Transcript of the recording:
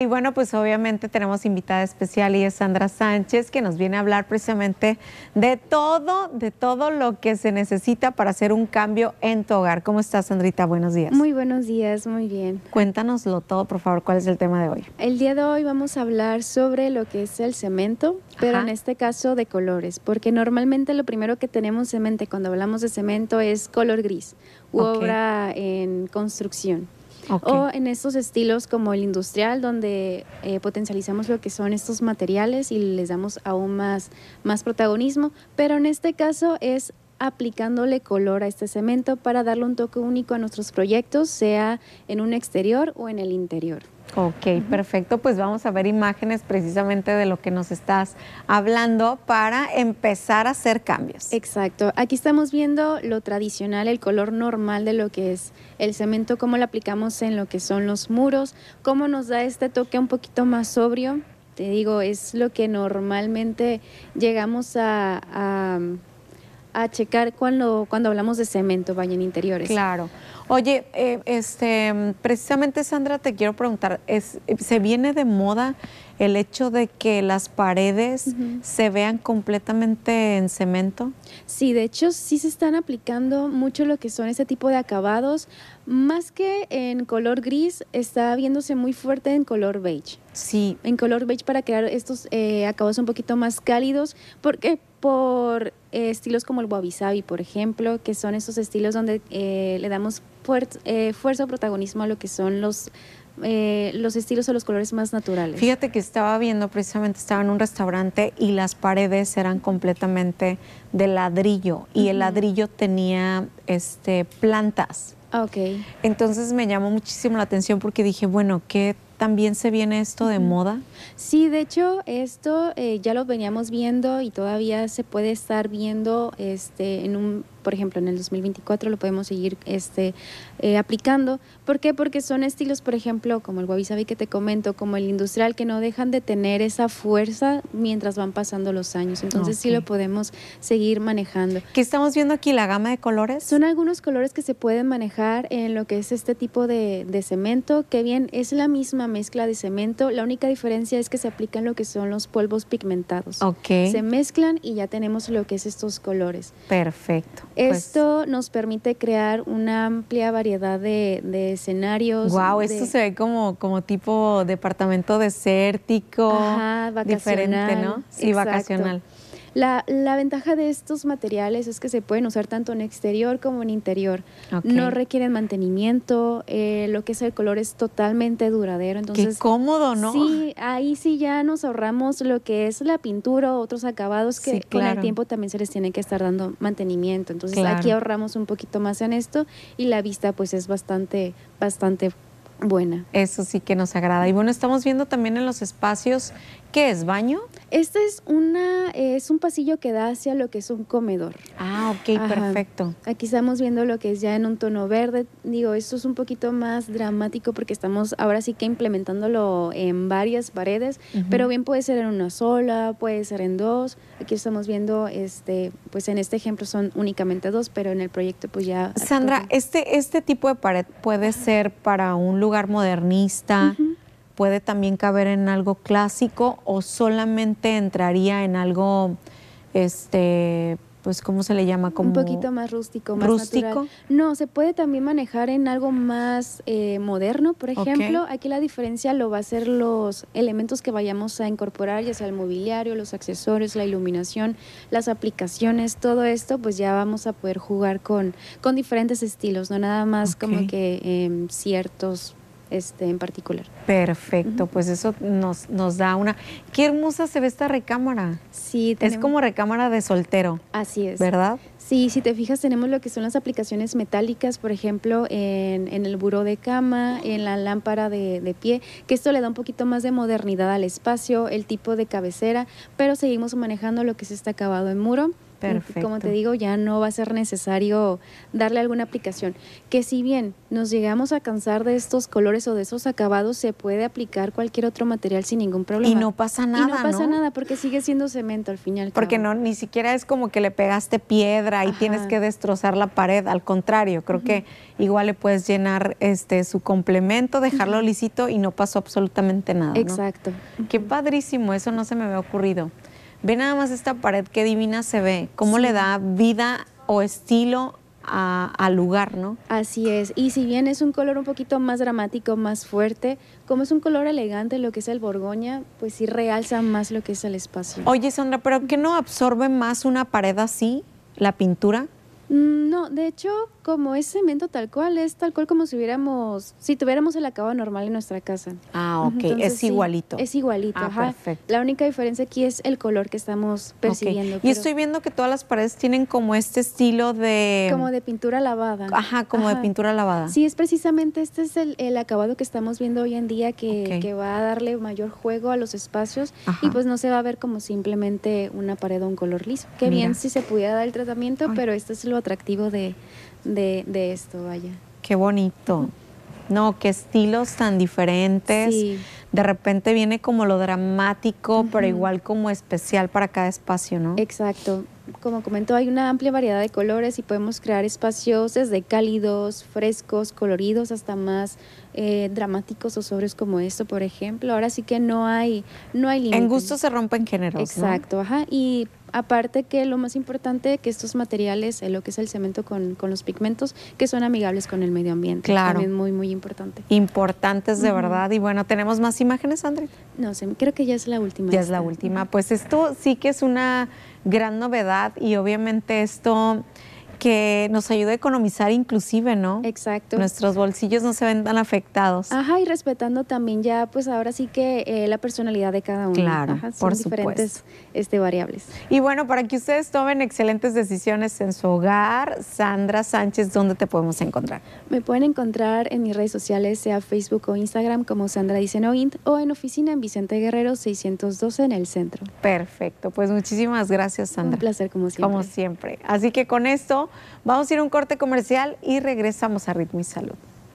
Y bueno, pues obviamente tenemos invitada especial y es Sandra Sánchez, que nos viene a hablar precisamente de todo, de todo lo que se necesita para hacer un cambio en tu hogar. ¿Cómo estás, Sandrita? Buenos días. Muy buenos días, muy bien. Cuéntanoslo todo, por favor, ¿cuál es el tema de hoy? El día de hoy vamos a hablar sobre lo que es el cemento, pero en este caso de colores, porque normalmente lo primero que tenemos en mente cuando hablamos de cemento es color gris u obra en construcción. O en estos estilos como el industrial, donde eh, potencializamos lo que son estos materiales y les damos aún más, más protagonismo. Pero en este caso es aplicándole color a este cemento para darle un toque único a nuestros proyectos, sea en un exterior o en el interior. Ok, perfecto. Pues vamos a ver imágenes precisamente de lo que nos estás hablando para empezar a hacer cambios. Exacto. Aquí estamos viendo lo tradicional, el color normal de lo que es el cemento, cómo lo aplicamos en lo que son los muros, cómo nos da este toque un poquito más sobrio. Te digo, es lo que normalmente llegamos a a checar cuando, cuando hablamos de cemento, vaya en interiores. Claro. Oye, eh, este, precisamente Sandra, te quiero preguntar, es, ¿se viene de moda el hecho de que las paredes se vean completamente en cemento? Sí, de hecho sí se están aplicando mucho lo que son ese tipo de acabados, más que en color gris, está viéndose muy fuerte en color beige. Sí. En color beige para crear estos eh, acabados un poquito más cálidos, porque por eh, estilos como el wabi sabi, por ejemplo, que son esos estilos donde eh, le damos fuerza o protagonismo a lo que son los eh, los estilos o los colores más naturales. Fíjate que estaba viendo, precisamente estaba en un restaurante y las paredes eran completamente de ladrillo y el ladrillo tenía este, plantas. Ah, ok. Entonces me llamó muchísimo la atención porque dije, bueno, ¿qué también se viene esto de moda? Sí, de hecho, esto eh, ya lo veníamos viendo y todavía se puede estar viendo este, en un por ejemplo, en el 2024 lo podemos seguir este, eh, aplicando. ¿Por qué? Porque son estilos, por ejemplo, como el wabi sabi que te comento, como el industrial, que no dejan de tener esa fuerza mientras van pasando los años. Entonces sí lo podemos seguir manejando. ¿Qué estamos viendo aquí? ¿La gama de colores? Son algunos colores que se pueden manejar en lo que es este tipo de, de cemento, que bien es la misma mezcla de cemento, la única diferencia es que se aplican lo que son los polvos pigmentados. Ok. Se mezclan y ya tenemos lo que es estos colores. Perfecto. Pues esto nos permite crear una amplia variedad de, escenarios. Wow, esto se ve como, como tipo departamento desértico, diferente, ¿no? Sí, vacacional. La, la, ventaja de estos materiales es que se pueden usar tanto en exterior como en interior. No requieren mantenimiento, eh, lo que es el color es totalmente duradero. Entonces, Qué cómodo, ¿no? Sí, ahí sí ya nos ahorramos lo que es la pintura o otros acabados que con el tiempo también se les tiene que estar dando mantenimiento. Entonces aquí ahorramos un poquito más en esto y la vista pues es bastante, bastante buena. Eso sí que nos agrada. Y bueno, estamos viendo también en los espacios ¿Qué es baño? Este es una es un pasillo que da hacia lo que es un comedor. Ah, ok, perfecto. Aquí estamos viendo lo que es ya en un tono verde. Digo, esto es un poquito más dramático porque estamos ahora sí que implementándolo en varias paredes, pero bien puede ser en una sola, puede ser en dos. Aquí estamos viendo este, pues en este ejemplo son únicamente dos, pero en el proyecto pues ya Sandra, este este tipo de pared puede ser para un lugar modernista puede también caber en algo clásico o solamente entraría en algo, este, pues, ¿cómo se le llama? Como un poquito más rústico, más rústico. No, se puede también manejar en algo más eh, moderno, por ejemplo. Aquí la diferencia lo va a ser los elementos que vayamos a incorporar, ya sea el mobiliario, los accesorios, la iluminación, las aplicaciones, todo esto, pues ya vamos a poder jugar con, con diferentes estilos, no nada más como que em, ciertos este, en particular. Perfecto, pues eso nos, nos da una... Qué hermosa se ve esta recámara. Sí, es como recámara de soltero. Así es. ¿Verdad? Sí, si te fijas tenemos lo que son las aplicaciones metálicas, por ejemplo, en, en el buró de cama, en la lámpara de, de, pie, que esto le da un poquito más de modernidad al espacio, el tipo de cabecera, pero seguimos manejando lo que es este acabado en muro Perfecto. como te digo, ya no va a ser necesario darle alguna aplicación. Que si bien nos llegamos a cansar de estos colores o de esos acabados, se puede aplicar cualquier otro material sin ningún problema. Y no pasa nada. Y no pasa nada porque sigue siendo cemento al final. Porque no, ni siquiera es como que le pegaste piedra y tienes que destrozar la pared. Al contrario, creo que igual le puedes llenar este su complemento, dejarlo lisito y no pasó absolutamente nada. Exacto. Qué padrísimo, eso no se me había ocurrido. Ve nada más esta pared, qué divina se ve, cómo le da vida o estilo al lugar, ¿no? Así es. Y si bien es un color un poquito más dramático, más fuerte, como es un color elegante, lo que es el borgoña, pues sí realza más lo que es el espacio. Oye, Sandra, ¿pero qué no absorbe más una pared así, la pintura? Mm, no, de hecho, como es cemento tal cual, es tal cual como si hubiéramos, si tuviéramos el acabado normal en nuestra casa. Ah, ok, es igualito. es igualito, ah, ajá. Perfecto. La única diferencia aquí es el color que estamos percibiendo. Y estoy viendo que todas las paredes tienen como este estilo de... Como de pintura lavada. Ajá, como de pintura lavada. Sí, es precisamente este es el, acabado que estamos viendo hoy en día que, que, va a darle mayor juego a los espacios y pues no se va a ver como simplemente una pared o un color liso. Qué bien si se pudiera dar el tratamiento, pero este es lo atractivo de de, esto, vaya. Qué bonito. No, qué estilos tan diferentes. De repente viene como lo dramático, pero igual como especial para cada espacio, ¿no? Exacto. Como comentó, hay una amplia variedad de colores y podemos crear espacios desde cálidos, frescos, coloridos, hasta más eh, dramáticos o sobres como esto, por ejemplo. Ahora sí que no hay, no hay límite. En gusto se rompen géneros. Exacto, ajá. Y aparte que lo más importante que estos materiales, lo que es el cemento con, los pigmentos, que son amigables con el medio ambiente. Claro. También muy, muy importante. Importantes de verdad. Y bueno, ¿tenemos más imágenes, André? No sé, creo que ya es la última. Ya es la última. Pues esto sí que es una gran novedad y obviamente esto que nos ayuda a economizar inclusive, ¿no? Exacto. Nuestros bolsillos no se ven tan afectados. Ajá, y respetando también ya, pues ahora sí que eh, la personalidad de cada uno. Claro, Ajá, son por diferentes este, variables. Y bueno, para que ustedes tomen excelentes decisiones en su hogar, Sandra Sánchez, ¿dónde te podemos encontrar? Me pueden encontrar en mis redes sociales, sea Facebook o Instagram, como Sandra Dicenoint, o en oficina en Vicente Guerrero 612 en el centro. Perfecto, pues muchísimas gracias, Sandra. Un placer, como siempre. Como siempre. Así que con esto Vamos a ir a un corte comercial y regresamos a Ritmo y Salud.